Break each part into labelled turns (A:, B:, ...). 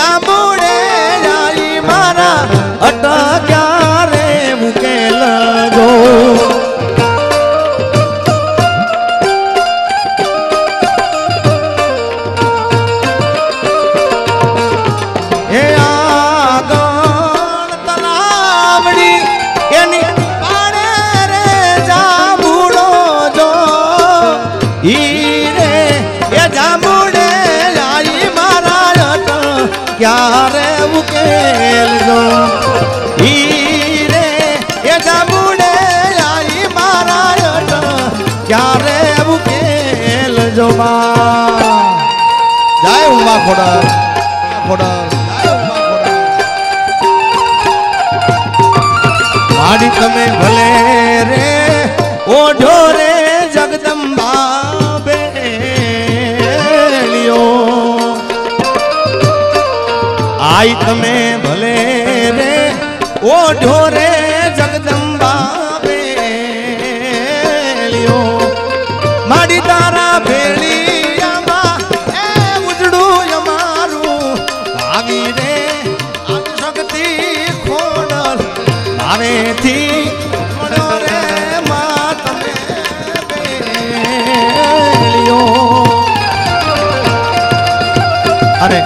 A: estamos ઉકેલ જો માં જય ઉમા ખોડલ ખોડલ માડી તમે ભલે રે ઓઢો રે જગદંબા બેલિયો આઈ તમે ભલે રે ઓઢો રે જગદંબા આવેથી ખોડો રે માં અને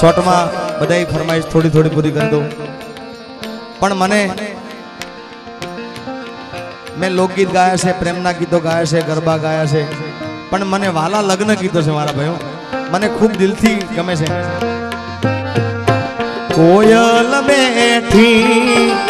A: શોર્ટમાં બધાય ફરમાઈશ થોડી થોડી પૂરી કરી દઉં. પણ મને મેં લોકગીત ગાયા છે, પ્રેમના ગીતો ગાયા છે, ગરબા ગાયા છે. પણ મને વાલા લગ્ન ગીતો છે મારા ભાઈઓ. મને ખૂબ દિલથી ગમે છે. કોયલ બેઠી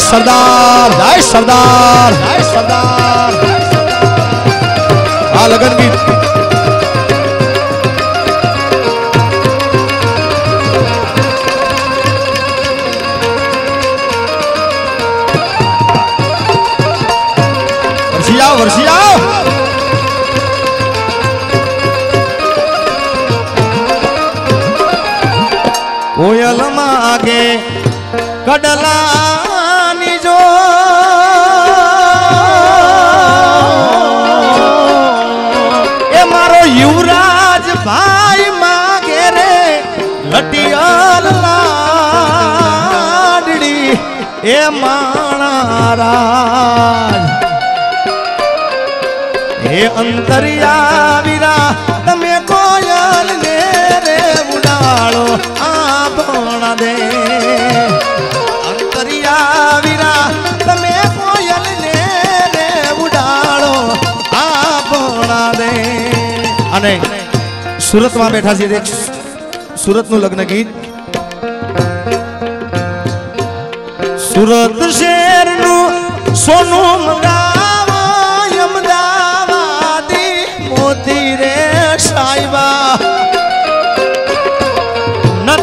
A: જય સરદાર જય સરદાર જય સરદાર આ લગન ગીત વર્ષી આવ વર્ષી આવ કોયલ માગે હે વિરા તમે કોયલ ને રે ઉડાડો આપણા દે. અંતરિયાવીરા તમે કોયલ ને રે ઉડાડો આપણા દે. અને સુરતમાં બેઠા છે એક સુરતનું લગ્ન ગીત. સુરત શહેરનું સોનું મંગાવો.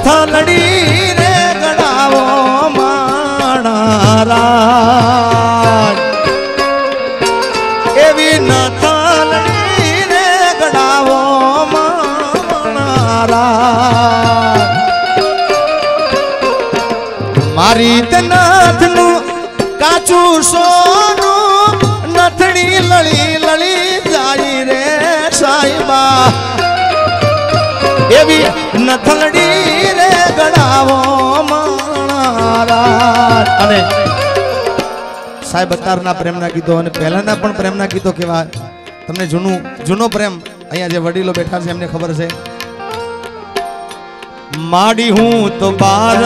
A: નથ લડી રે ગડાવો માણારાજ એવી ન લડી રે ગડાવો માણારાજ મારી તે નાથનું કાચું સોનું નથડી લળી લળી જાય રે સાહેબા. એવી નથલડી રે ગળાવો અને સાહેબ અત્યારના પ્રેમના ગીતો અને પહેલાના પણ પ્રેમના ગીતો કેવા તમને જૂનું, જૂનો પ્રેમ અહીંયા જે વડીલો બેઠા છે એમને ખબર છે? માડી હું તો બાર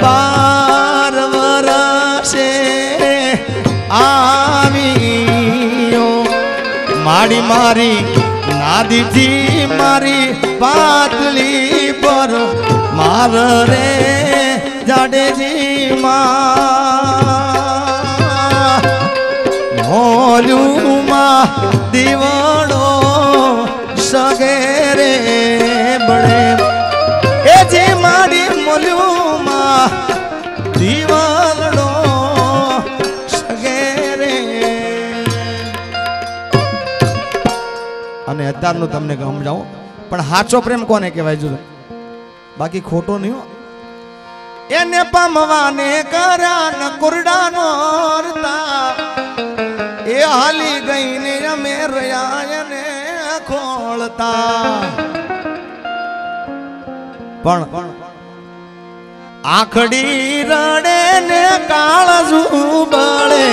A: બાર વરસે આવી માડી મારી નાદીજી મારી પાતળી માર રે જાડેજી માં. મોલ્યું માં દીવડો સગેરે બળે. એ જે મારી મોલુમાં દીવડો સગેરે અને અત્યારનું તમને સમજાવું પણ સાચો પ્રેમ કોને કહેવાય જો બાકી ખોટો નહીં. એને પામવાને કર્યા ન કુરડાનો અર્તા. એ હાલી ગઈને અમે રહ્યા એને ખોળતા. પણ આખડી રડે ને કાળજુ બળે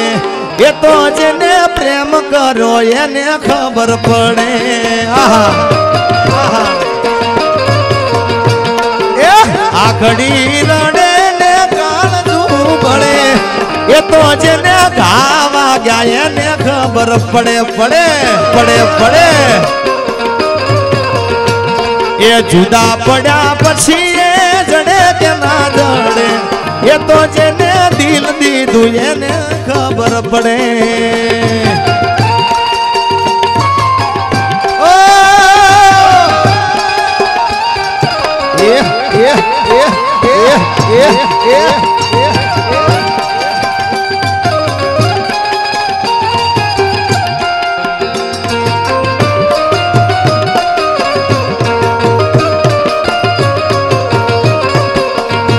A: એ તો જેને પ્રેમ કરો એને ખબર પડે. આહા. એ? આખડી રડે ને કાળજુ બળે. એ તો જેને ઘા વાગ્યા એને ખબર પડે પડે પડે પડે. એ જુદા પડ્યા પછી એ જડે કે ના જડે. એ તો જેને દિલ દીધું એને ખબર પડે.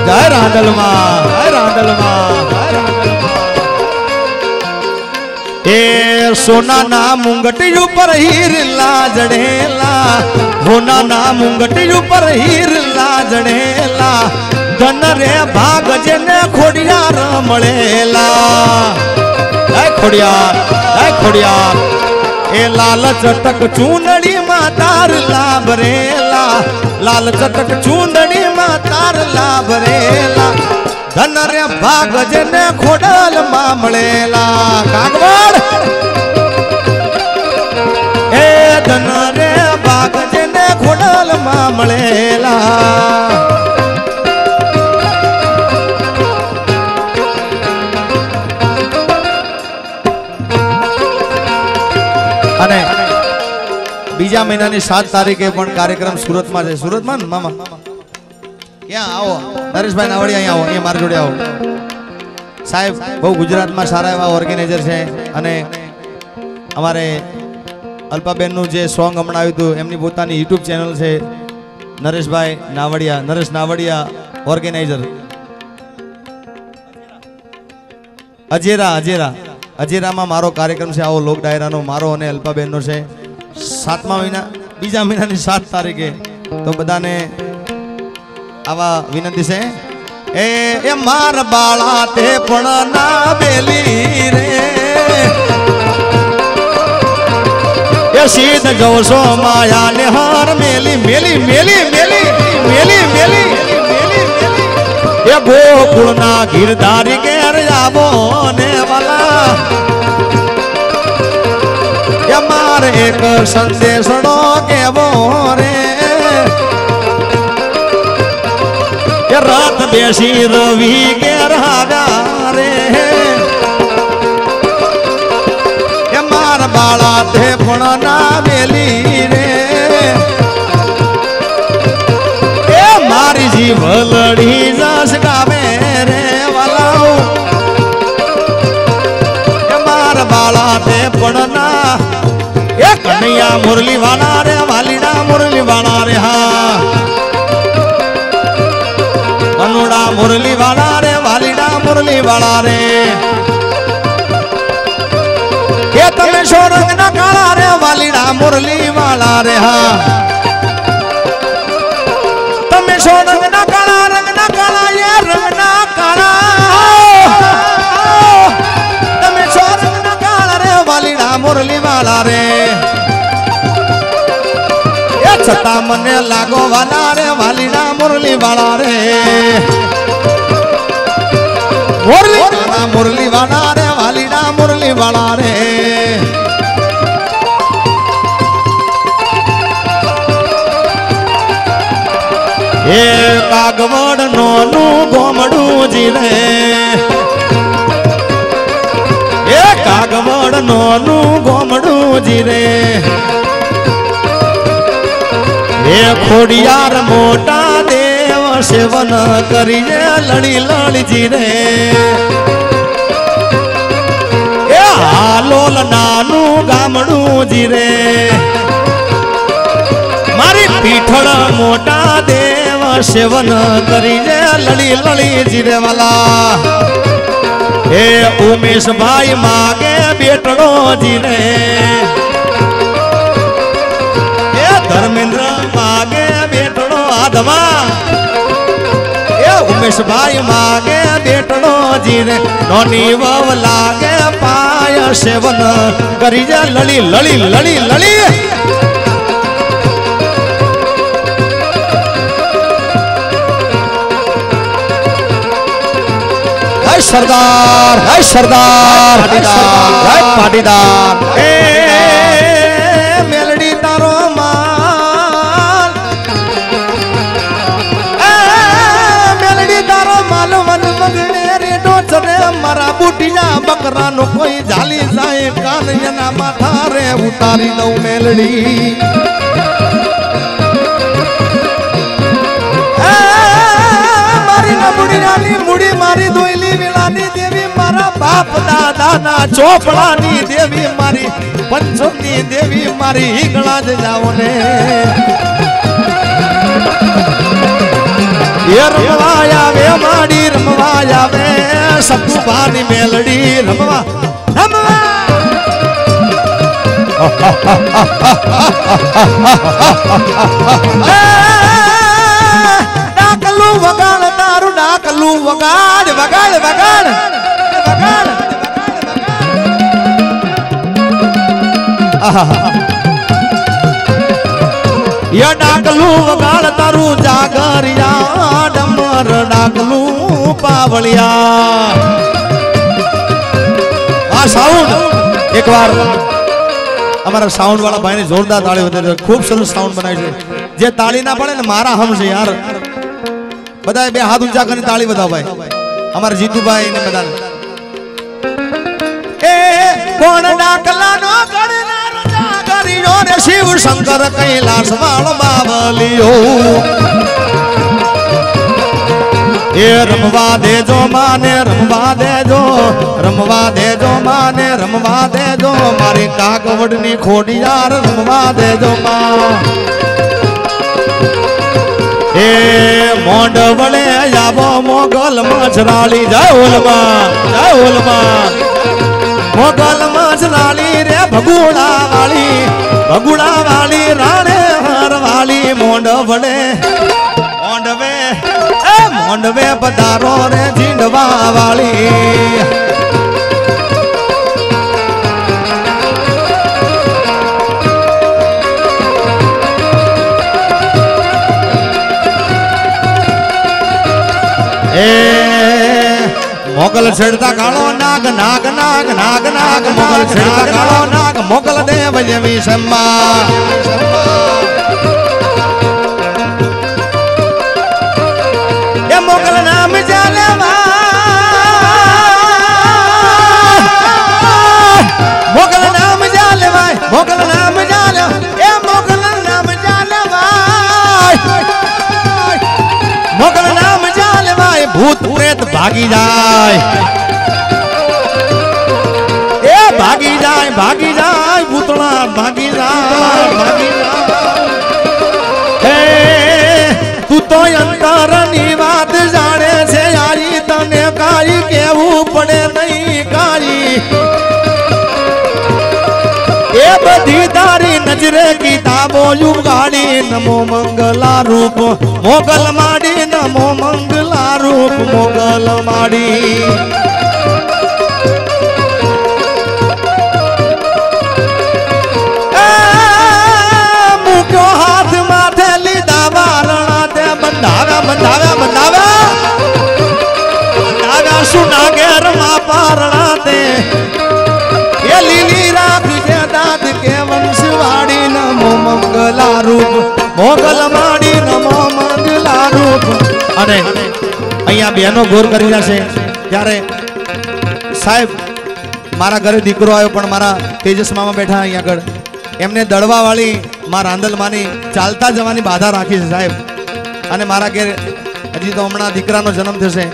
A: જય રાંડલમાં જય રાંડલમાં. એ સોનાના મુંગટી ઉપર હીર લાજડેલા હોનાના મુંગટી ઉપર હીરલા જડેલા ધન રે ભાગ જેને ખોડિયાર મળેલા. જય ખોડિયાર, હે ખોડિયાર, એ લાલ ચટક ચૂંદડી માં તાર લાભ રેલા લાલ ચટક ચૂંદડી માં તાર લાભ રેલા ધન રે ભાગ જેને ખોડલ માં મળેલા. કાગવાડ! એ ધન રે ભાગ જેને ખોડલ માં મળેલા. મહિનાની સાત તારીખે પણ કાર્યક્રમ સુરતમાં છે. સુરતમાં ને? મામા. ક્યાં આવો? નરેશભાઈ નાવડી અહીંયા આવો. અહીંયા મારી જોડે આવો. સાહેબ, બહુ ગુજરાતમાં સારા એવા ઓર્ગેનાઇઝર છે અને અમારે અલ્પાબેનનું જે સોંગ હમણાં આવ્યું હતું, એમની પોતાની યુટ્યુબ ચેનલ છે. નરેશભાઈ નાવડિયા. નરેશ નાવડિયા ઓર્ગેનાઇઝર. અજેરા અજેરા. અજેરામાં મારો કાર્યક્રમ છે. આવો લોક ડાયરાનો, મારો અને અલ્પાબેનનો છે. સાતમા મહિના, બીજા મહિનાની સાત તારીખે. તો બધાને આવા વિનંતી છે. એ એ માર બાળા તે પણ ના બેલી રે. એ સીધ જવશો માયા ને હાર મેલી મેલી મેલી મેલી મેલી મેલી એ ગોકુળના ગીરધારી ઘેર આવો ને વાલા. મારે એક સંદેશનો કેવો રે? રાત બેસી રવિ ઘેર આવ્યા રે? એ માર બાળા તે પણ ના મેલી રે? એ મારી જીવલડી એ કનૈયા મુરલી વાળા રે, વાલીડા મુરલી વાળા રે, હા. અનુડા મુરલી વાળા રે, વાલીડા મુરલી વાળા રે. કે તમે સો રંગના કાળા રે, વાલીડા મુરલી વાળા રે, હા. તમે સો રંગના કાળા રંગના કાળા, એ રંગના કાળા. તમે સો રંગના કાળા રે, વાલીડા મુરલી વાળા રે. એ છતાં મને લાગો વાલા રે વાલીડા મુરલી વાળા રે. મુરલી? વાળા રે વાલીડા મુરલી વાળા રે. એ કાગવડ નોનું ગોમડું જીરે એ કાગવડ નોનું ગોમડું જીરે ખોડિયાર મોટા દેવ સેવન કરીને લડી લડી જીરે એ હાલોલ નાનું ગામડું જીરે મારી પીઠળ મોટા દેવ સેવન કરીને લડી લડી જીરે વાલા. એ ઉમેશભાઈ માગે બેટડો જીરે ધર્મેન્દ્ર માગે બેટડો આધમા એ ઉમેશભાઈ માગે બેટડો જીને. નોની વાવ લાગે પાય સેવન. કરી જા લળી લળી લળી લળી. સરદાર, હે સરદાર, હે પાટીદાર. બકરાનો કોઈ જાલી જાય, કાન માથા રે ઉતારી દઉં મેલડી. મુડી ચોપડાની દેવી મારી, પંચોની દેવી મારી હિંગળા જ જાઓ રમવા આવે સપુભાની મેલડી રમવા. ડાકલું વગાડ તારું ડાકલું વગાડ વગાડ વગાડ. વગાડ ય ડાકલું વગાડ તારું જાગરિયા, ડમર ડાકલું પાવળિયા. આ સાઉન્ડ એકવાર અમારા સાઉન્ડ વાળા ભાઈને જોરદાર તાળી વધારે ખૂબ સરસ સાઉન્ડ બનાવ્યું છે. જે તાળી ના પડે ને મારા હમ છે યાર. બધા બે હાથ ઊંચા કરીને તાળી બધા ભાઈ. અમારા જીતુભાઈ ને બધા એ કોણ ડાકલા નો ગણનાર જાગરિયો ને શિવ શંકર કૈલાસ વાળ બાવલિયો એ રમવા દેજો માને, રમવા દેજો રમવા દેજો માને, રમવા દેજો, મારી કાગવડની ખોડિયાર રમવા દેજો માં. એ મોંડ વળે આવો મોગલ મચરાળી જય ઓલમાં જય ઓલમાં મોગલ મચરાળી રે ભગુડા ભગુડા વાળી રાણે હર વાળી મોંડ વડે મોંડવે એ મોંડવે પધારો રે ઝીંડવા વાળી એ મોગલ છેડતા કાળો નાગ નાગ નાગ નાગ નાગ મોગલ છેડતા કાળો નાગ મોગલ દેવ જેવી સંબા એ મોગલ નામ જાલેવા મોગલ નામ જાલેવાય મોગલ નામ જાલે એ મોગલ નામ જાલેવાય મોગલ નામ જાલેવાય ભૂત પ્રેત ભાગી જાય એ બધી તારી નજરે કિતાબો યુગાડી નમો મંગલા રૂપ. મોગલ માડી, નમો મંગલા રૂપ. મોગલ માડી. બંધાવ્યા બંધાવ્યા બંધાવ્યા. રૂપ અહીંયા બહેનો ગોર કરી રહ્યા છે. ત્યારે સાહેબ, મારા ઘરે દીકરો આવ્યો, પણ મારા તેજસ મામા બેઠા અહીંયા આગળ. એમને દળવાવાળી માં રાંદલમાની ચાલતા જવાની બાધા રાખી છે સાહેબ. અને મારા ઘેર હજી તો હમણાં દીકરાનો જન્મ થશે.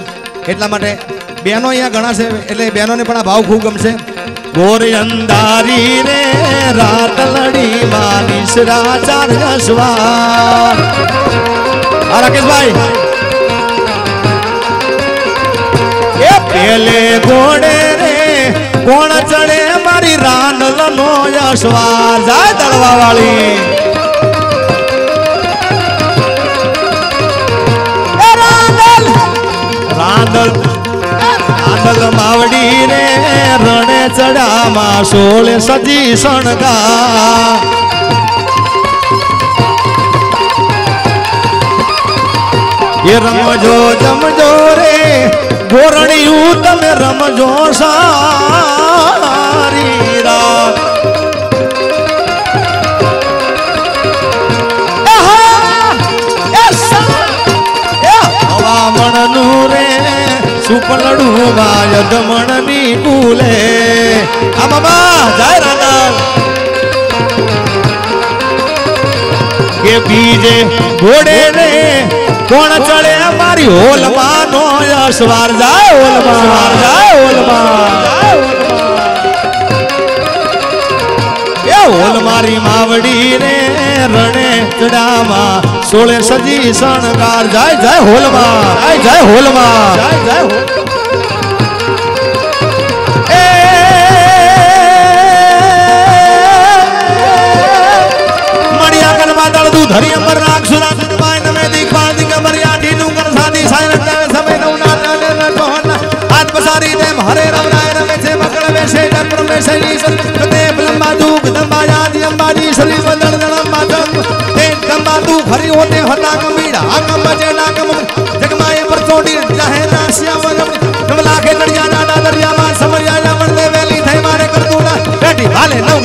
A: એટલા માટે બહેનો અહીંયા ઘણા છે, એટલે બહેનોને પણ આ ભાવ ખૂબ ગમશે. ગોરી અંધારી રે, રાત લડી મારી ચાર જસવાર આ રાકેશભાઈ. એ પેલે ઘોડે રે, કોણ ચડે મારી રાન નો યશવા જાય દળવા વાળી રાંદલ માવડી રે રણે ચડામાં સોળે સજી શણગા એ રમજો જમજો રે, ગોરણિયું તમે રમજો સારી. વાય દમણની કુલે. આ બાબા, જય રાધા કે બીજે ઘોડે રે કોણ ચડે મારી હોલમાં નો યશવાર જાય હોલમાં. જાય હોલમાં. એ હોલ મારી માવડી રે રણે ચડામાં સોળે સજી શણગાર. જાય જાય હોલમાં. જાય જાય હોલમાં. જાય જાય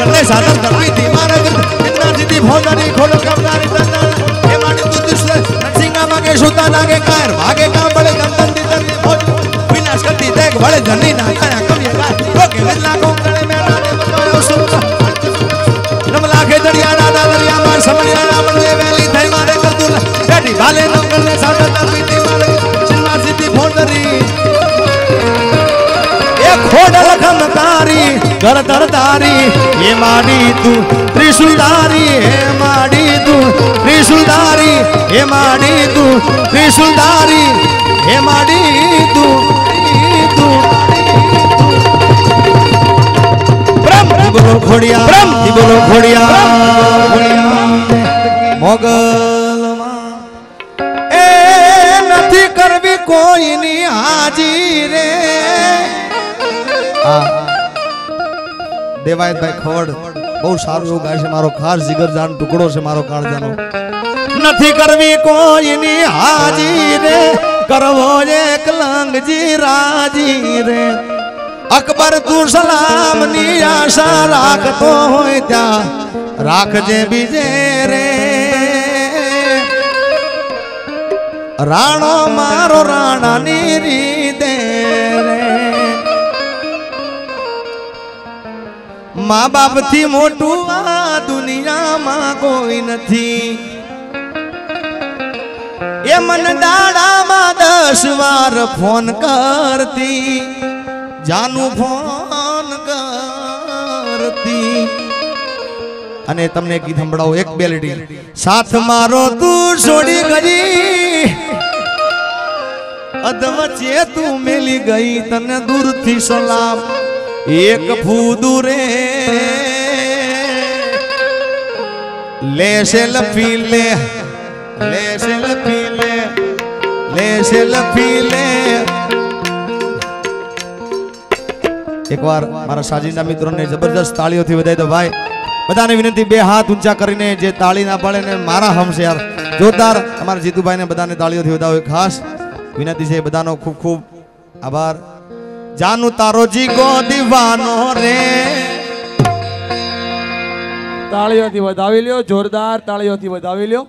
A: ભાલે નવ ગણે સાદર ધરતી મારે કર ઇતના જીતી ભોજાની ખોલો કમદારી તંદા એ માટી તું દુશ્મન નરસિંહા માગે સુતા નાગે કાયર ભાગે કામ બળે ગંદન દીતર ભોજ વિનાશ કરતી દેખ બળે ધની ના કાયા કવિએ ગાય રોકે વેદના કો ગળે મે નાને બતાયો સુખ નમ લાખે દરિયા નાના દરિયામાં સમર્યા જામણ ગરદર તારી એ માડી તું. ત્રિશુલધારી હે માડી તું. ત્રિશુલધારી હે માડી તું. ત્રિશુલધારી હે માડી તું. બોલો ખોડિયા બ્રહ્મ બોલો ખોડિયા. દેવાયતભાઈ ખવડ બહુ સારું એવું ગાય છે. મારો ખાસ જીગરજાન ટુકડો છે, મારો કાળજાનો. નથી કરવી કોઈની હાજી રે. કરવો એક રાજી રે. અકબર તું સલામની આશા રાખતો હોય ત્યાં. રાખજે બીજે રે. રાણો મારો રાણાની રીતે મા બાપથી મોટું આ દુનિયામાં કોઈ નથી. એ મન દાડામાં દસ વાર ફોન કરતી, જાનું ફોન કરતી. અને તમને એક સંભળાવો, એક બેલડી. સાથ મારો તું છોડી ગઈ. અધવચે તું મેલી ગઈ, તને દૂરથી સલામ. એક ફૂદુ રે લેશે લફી લે, લેશે લફી લે, લેશે લફી લે. એકવાર મારા સાજીના મિત્રોને જબરદસ્ત તાળીઓથી વધાય તો ભાઈ. બધાને વિનંતી, બે હાથ ઊંચા કરીને જે તાળી ના પાડે ને મારા હમશે યાર જોરદાર અમારા જીતુભાઈને બધાને તાળીઓથી વધાવો ખાસ વિનંતી છે. બધાનો ખૂબ ખૂબ આભાર. જાનુ તારો જીગો દીવાનો રે.
B: તાળીઓથી વધાવી લ્યો જોરદાર તાળીઓથી વધાવી લ્યો.